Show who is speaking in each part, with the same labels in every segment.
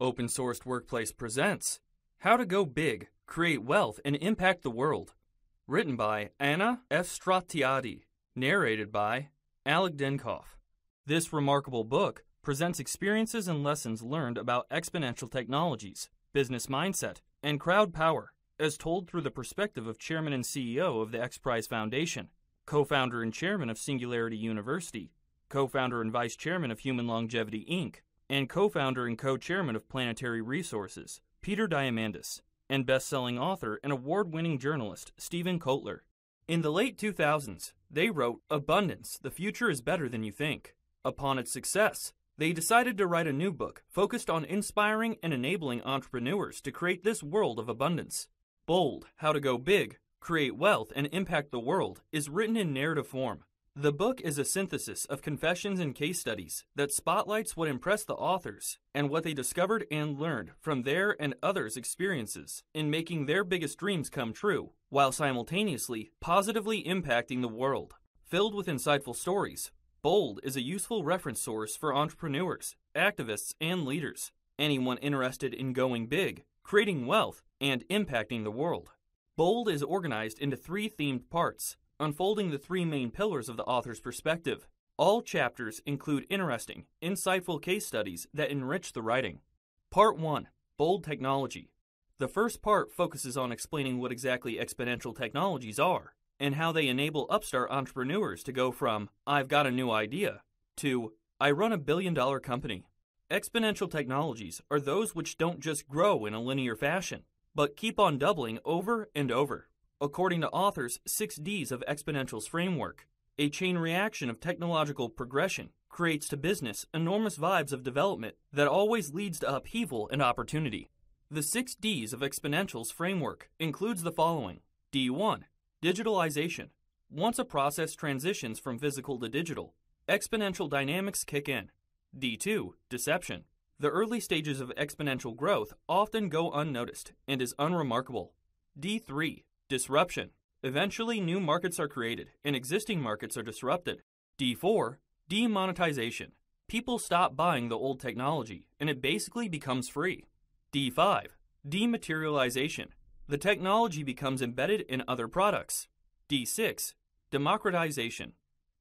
Speaker 1: Open Sourced Workplace presents How to Go Big, Create Wealth, and Impact the World. Written by Anna Efstratiadi. Narrated by Alek Dincoff. This remarkable book presents experiences and lessons learned about exponential technologies, business mindset, and crowd power, as told through the perspective of Chairman and CEO of the X Prize Foundation, co founder and chairman of Singularity University, co founder and vice chairman of Human Longevity Inc., and co founder and co chairman of Planetary Resources, Peter Diamandis, and best selling author and award winning journalist, Steven Kotler. In the late 2000s, they wrote Abundance The Future is Better Than You Think. Upon its success, they decided to write a new book focused on inspiring and enabling entrepreneurs to create this world of abundance. Bold How to Go Big, Create Wealth, and Impact the World is written in narrative form. The book is a synthesis of confessions and case studies that spotlights what impressed the authors and what they discovered and learned from their and others' experiences in making their biggest dreams come true, while simultaneously positively impacting the world. Filled with insightful stories, Bold is a useful reference source for entrepreneurs, activists, and leaders, anyone interested in going big, creating wealth, and impacting the world. Bold is organized into three themed parts unfolding the three main pillars of the author's perspective. All chapters include interesting, insightful case studies that enrich the writing. Part 1 Bold Technology. The first part focuses on explaining what exactly exponential technologies are and how they enable upstart entrepreneurs to go from, I've got a new idea, to, I run a billion dollar company. Exponential technologies are those which don't just grow in a linear fashion, but keep on doubling over and over. According to authors 6Ds of Exponential's framework, a chain reaction of technological progression creates to business enormous vibes of development that always leads to upheaval and opportunity. The 6Ds of Exponential's framework includes the following D1 Digitalization. Once a process transitions from physical to digital, exponential dynamics kick in. D2 Deception. The early stages of exponential growth often go unnoticed and is unremarkable. D3 Disruption. Eventually, new markets are created and existing markets are disrupted. D4. Demonetization. People stop buying the old technology and it basically becomes free. D5. Dematerialization. The technology becomes embedded in other products. D6. Democratization.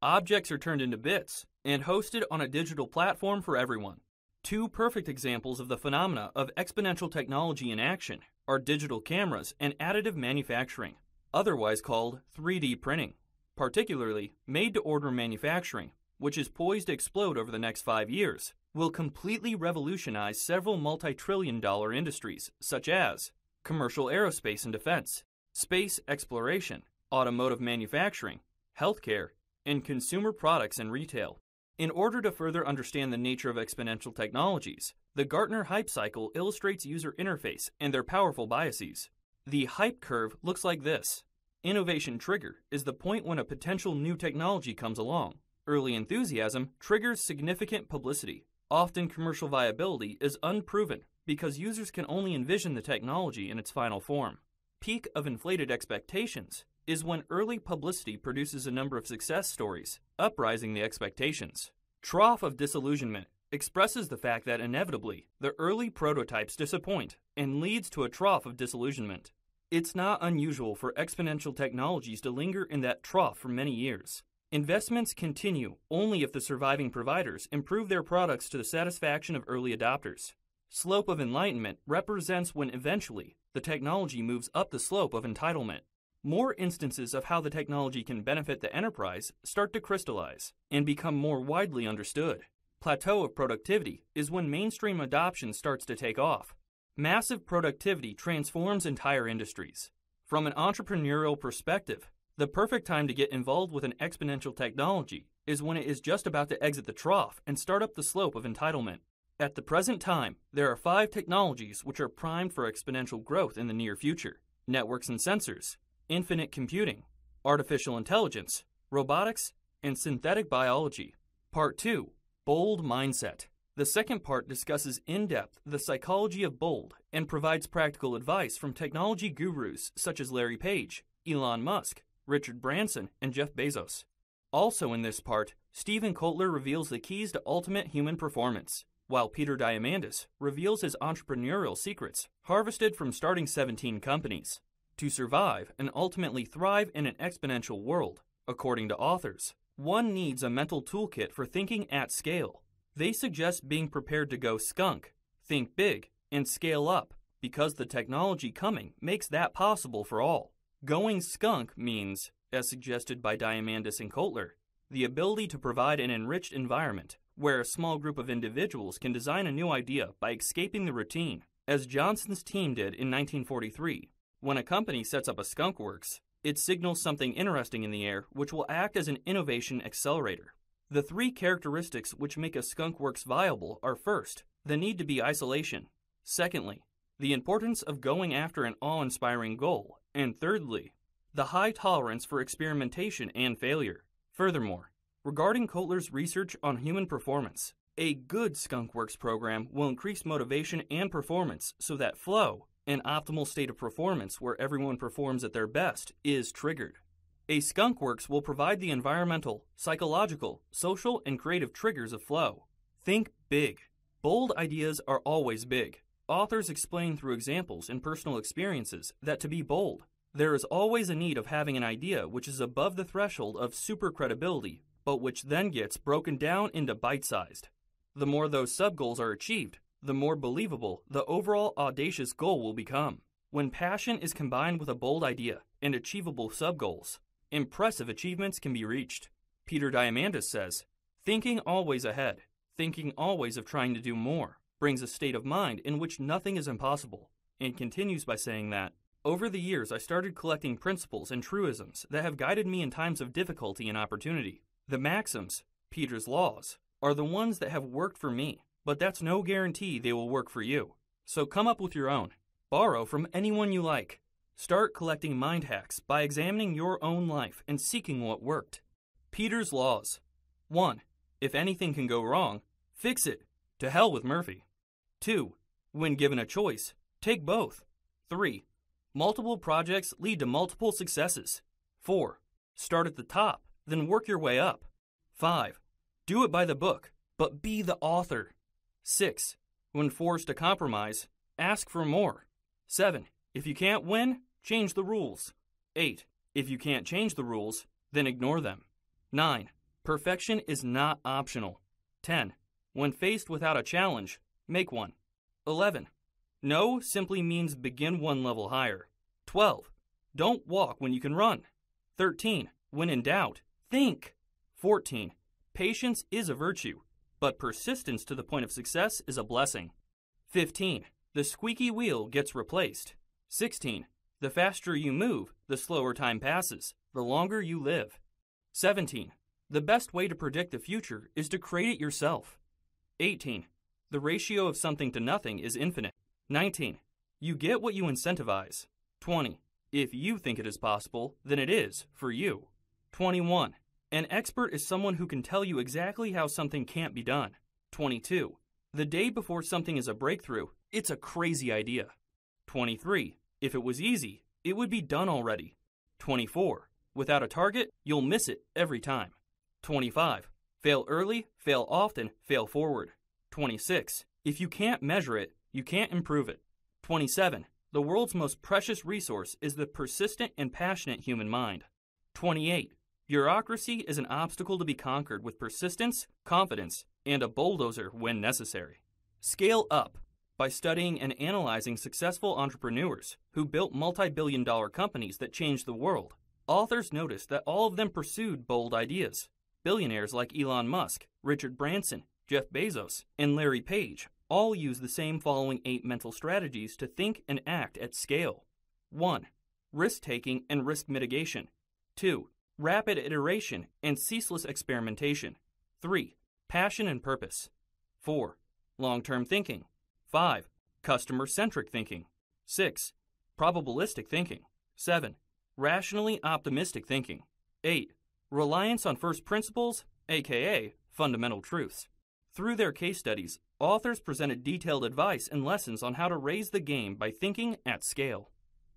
Speaker 1: Objects are turned into bits and hosted on a digital platform for everyone. Two perfect examples of the phenomena of exponential technology in action are digital cameras and additive manufacturing, otherwise called 3D printing, particularly made to order manufacturing, which is poised to explode over the next five years, will completely revolutionize several multi trillion dollar industries such as commercial aerospace and defense, space exploration, automotive manufacturing, healthcare, and consumer products and retail. In order to further understand the nature of exponential technologies, the Gartner Hype Cycle illustrates user interface and their powerful biases. The hype curve looks like this. Innovation trigger is the point when a potential new technology comes along. Early enthusiasm triggers significant publicity. Often commercial viability is unproven because users can only envision the technology in its final form. Peak of inflated expectations is when early publicity produces a number of success stories, uprising the expectations. Trough of disillusionment expresses the fact that inevitably the early prototypes disappoint and leads to a trough of disillusionment. It's not unusual for exponential technologies to linger in that trough for many years. Investments continue only if the surviving providers improve their products to the satisfaction of early adopters. Slope of enlightenment represents when eventually the technology moves up the slope of entitlement. More instances of how the technology can benefit the enterprise start to crystallize and become more widely understood. Plateau of productivity is when mainstream adoption starts to take off. Massive productivity transforms entire industries. From an entrepreneurial perspective, the perfect time to get involved with an exponential technology is when it is just about to exit the trough and start up the slope of entitlement. At the present time, there are five technologies which are primed for exponential growth in the near future networks and sensors, infinite computing, artificial intelligence, robotics, and synthetic biology. Part 2 Bold Mindset. The second part discusses in depth the psychology of bold and provides practical advice from technology gurus such as Larry Page, Elon Musk, Richard Branson, and Jeff Bezos. Also, in this part, Steven Kotler reveals the keys to ultimate human performance. while Peter Diamandis reveals his entrepreneurial secrets harvested from starting 17 companies. To survive and ultimately thrive in an exponential world, according to authors, one needs a mental toolkit for thinking at scale. They suggest being prepared to go skunk, think big, and scale up because the technology coming makes that possible for all. Going skunk means, as suggested by Diamandis and Kotler, the ability to provide an enriched environment where a small group of individuals can design a new idea by escaping the routine, as Johnson's team did in 1943. When a company sets up a skunk works, it signals something interesting in the air which will act as an innovation accelerator. The three characteristics which make a skunk works viable are first, the need to be isolation, secondly, the importance of going after an awe inspiring goal, and thirdly, the high tolerance for experimentation and failure. Furthermore, Regarding Kotler's research on human performance, a good skunkworks program will increase motivation and performance so that flow, an optimal state of performance where everyone performs at their best, is triggered. A skunkworks will provide the environmental, psychological, social, and creative triggers of flow. Think big. Bold ideas are always big. Authors explain through examples and personal experiences that to be bold, there is always a need of having an idea which is above the threshold of super credibility but which then gets broken down into bite sized. The more those sub goals are achieved, the more believable the overall audacious goal will become. When passion is combined with a bold idea and achievable sub goals, impressive achievements can be reached. Peter Diamandis says, Thinking always ahead, thinking always of trying to do more, brings a state of mind in which nothing is impossible, and continues by saying that, over the years, I started collecting principles and truisms that have guided me in times of difficulty and opportunity. The maxims, Peter's laws, are the ones that have worked for me, but that's no guarantee they will work for you. So come up with your own. Borrow from anyone you like. Start collecting mind hacks by examining your own life and seeking what worked. Peter's laws 1. If anything can go wrong, fix it. To hell with Murphy. 2. When given a choice, take both. 3. Multiple projects lead to multiple successes. 4. Start at the top then work your way up. 5. Do it by the book, but be the author. 6. When forced to compromise, ask for more. 7. If you can't win, change the rules. 8. If you can't change the rules, then ignore them. 9. Perfection is not optional. 10. When faced without a challenge, make one. 11. No simply means begin one level higher. 12. Don't walk when you can run. 13. When in doubt, Think. 14. Patience is a virtue, but persistence to the point of success is a blessing. 15. The squeaky wheel gets replaced. 16. The faster you move, the slower time passes, the longer you live. 17. The best way to predict the future is to create it yourself. 18. The ratio of something to nothing is infinite. 19. You get what you incentivize. 20. If you think it is possible, then it is for you. 21. An expert is someone who can tell you exactly how something can't be done. 22. The day before something is a breakthrough, it's a crazy idea. 23. If it was easy, it would be done already. 24. Without a target, you'll miss it every time. 25. Fail early, fail often, fail forward. 26. If you can't measure it, you can't improve it. 27. The world's most precious resource is the persistent and passionate human mind. 28. Bureaucracy is an obstacle to be conquered with persistence, confidence, and a bulldozer when necessary. Scale up by studying and analyzing successful entrepreneurs who built multi billion dollar companies that changed the world. Authors noticed that all of them pursued bold ideas. Billionaires like Elon Musk, Richard Branson, Jeff Bezos, and Larry Page all use the same following eight mental strategies to think and act at scale 1. Risk taking and risk mitigation. 2 rapid iteration, and ceaseless experimentation. 3. Passion and purpose. 4. Long term thinking. 5. Customer centric thinking. 6. Probabilistic thinking. 7. Rationally optimistic thinking. 8. Reliance on first principles, aka fundamental truths. Through their case studies, authors presented detailed advice and lessons on how to raise the game by thinking at scale.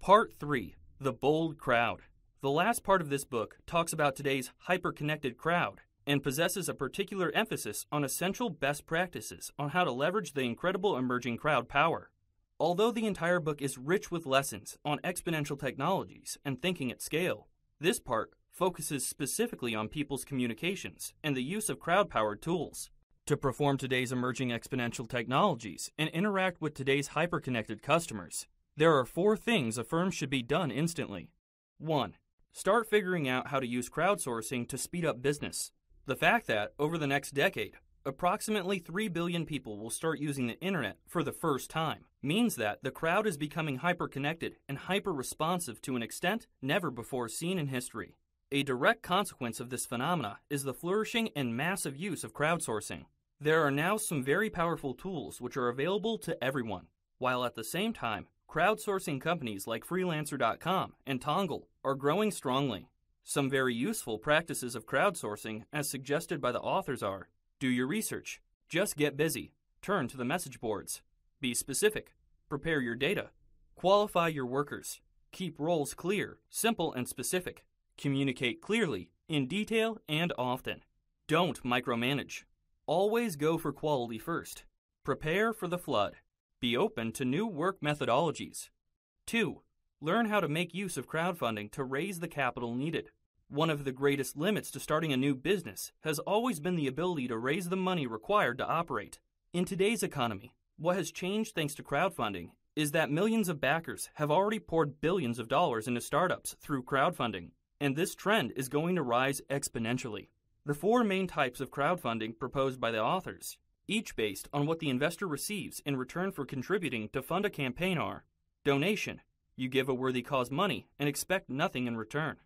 Speaker 1: Part 3 The Bold Crowd. The last part of this book talks about today's hyper connected crowd and possesses a particular emphasis on essential best practices on how to leverage the incredible emerging crowd power. Although the entire book is rich with lessons on exponential technologies and thinking at scale, this part focuses specifically on people's communications and the use of crowd powered tools. To perform today's emerging exponential technologies and interact with today's hyper-connected customers, there are four things a firm should be done instantly. 1. Start figuring out how to use crowdsourcing to speed up business. The fact that, over the next decade, approximately 3 billion people will start using the internet for the first time means that the crowd is becoming hyper-connected and hyper-responsive to an extent never before seen in history. A direct consequence of this phenomena is the flourishing and massive use of crowdsourcing. There are now some very powerful tools which are available to everyone, while at the same time, crowdsourcing companies like Freelancer.com and Tongal are growing strongly. Some very useful practices of crowdsourcing, as suggested by the authors, are do your research, just get busy, turn to the message boards, be specific, prepare your data, qualify your workers, keep roles clear, simple, and specific, communicate clearly, in detail, and often. Don't micromanage. Always go for quality first. Prepare for the flood. Be open to new work methodologies. 2. Learn how to make use of crowdfunding to raise the capital needed. One of the greatest limits to starting a new business has always been the ability to raise the money required to operate. In today's economy, what has changed thanks to crowdfunding is that millions of backers have already poured billions of dollars into startups through crowdfunding, and this trend is going to rise exponentially. The four main types of crowdfunding proposed by the authors, each based on what the investor receives in return for contributing to fund a campaign, are donation, you give a worthy cause money and expect nothing in return.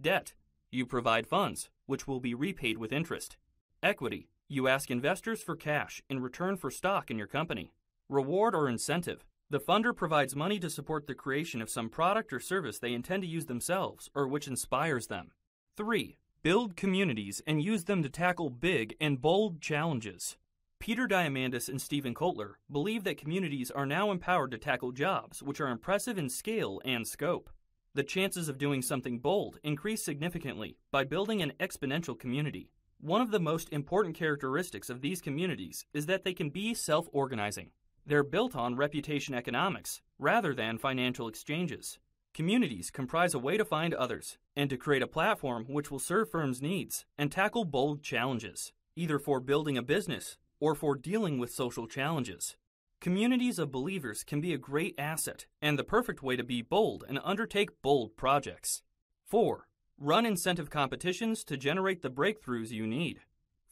Speaker 1: Debt, you provide funds, which will be repaid with interest. Equity, you ask investors for cash in return for stock in your company. Reward or incentive, the funder provides money to support the creation of some product or service they intend to use themselves or which inspires them. 3 build communities, and use them to tackle big and bold challenges. Peter Diamandis and Steven Kotler believe that communities are now empowered to tackle jobs which are impressive in scale and scope. The chances of doing something bold increase significantly by building an exponential community. One of the most important characteristics of these communities is that they can be self organizing. They're built on reputation economics rather than financial exchanges. Communities comprise a way to find others and to create a platform which will serve firms' needs and tackle bold challenges, either for building a business or for dealing with social challenges. Communities of believers can be a great asset and the perfect way to be bold and undertake bold projects. 4. Run incentive competitions to generate the breakthroughs you need.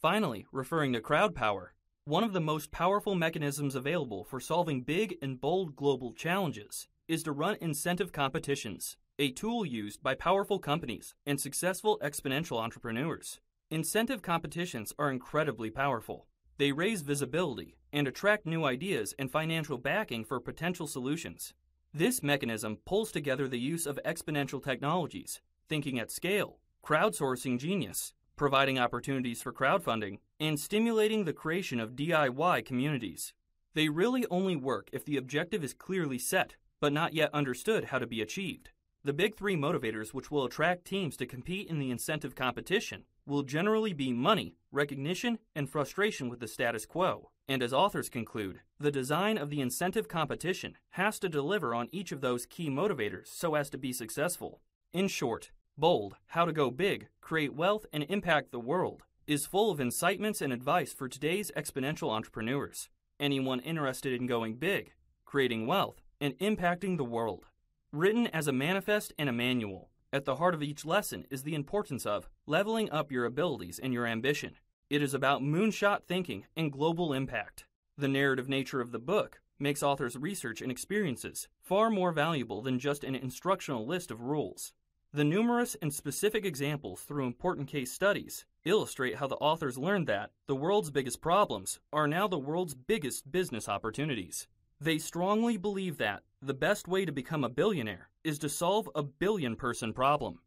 Speaker 1: Finally, referring to crowd power, one of the most powerful mechanisms available for solving big and bold global challenges is to run incentive competitions, a tool used by powerful companies and successful exponential entrepreneurs. Incentive competitions are incredibly powerful. They raise visibility and attract new ideas and financial backing for potential solutions. This mechanism pulls together the use of exponential technologies, thinking at scale, crowdsourcing genius, providing opportunities for crowdfunding, and stimulating the creation of DIY communities. They really only work if the objective is clearly set but not yet understood how to be achieved. The big three motivators which will attract teams to compete in the incentive competition will generally be money, recognition, and frustration with the status quo. And as authors conclude, the design of the incentive competition has to deliver on each of those key motivators so as to be successful. In short, Bold, How to Go Big, Create Wealth, and Impact the World is full of incitements and advice for today's exponential entrepreneurs. Anyone interested in going big, creating wealth, and impacting the world. Written as a manifest and a manual, at the heart of each lesson is the importance of leveling up your abilities and your ambition. It is about moonshot thinking and global impact. The narrative nature of the book makes authors' research and experiences far more valuable than just an instructional list of rules. The numerous and specific examples through important case studies illustrate how the authors learned that the world's biggest problems are now the world's biggest business opportunities. They strongly believe that the best way to become a billionaire is to solve a billion person problem.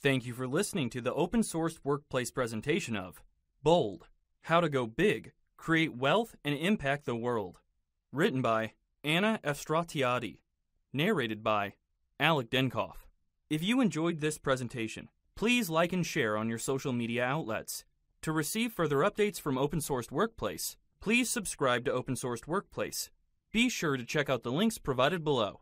Speaker 1: Thank you for listening to the open source workplace presentation of Bold How to Go Big, Create Wealth, and Impact the World. Written by Anna Efstratiadi. Narrated by Alek Dincoff. If you enjoyed this presentation, please like and share on your social media outlets. To receive further updates from Open Sourced Workplace, please subscribe to Open Sourced Workplace. Be sure to check out the links provided below.